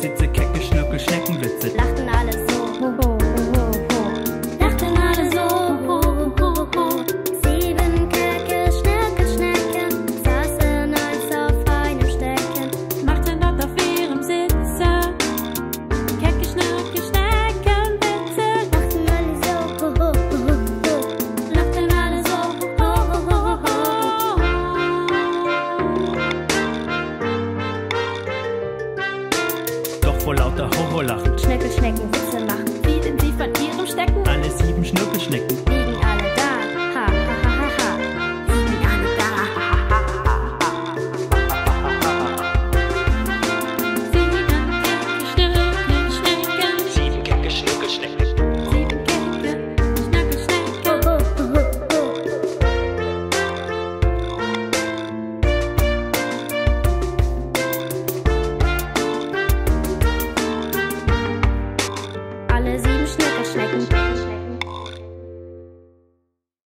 Sitze, Kecke, Schnürkel, Schnecke. Loch vor lauter Horror lachen. Schnecke, Schnecken, Witze machen, Wie denn sie von ihrem stecken. Alle sieben Schnurren colors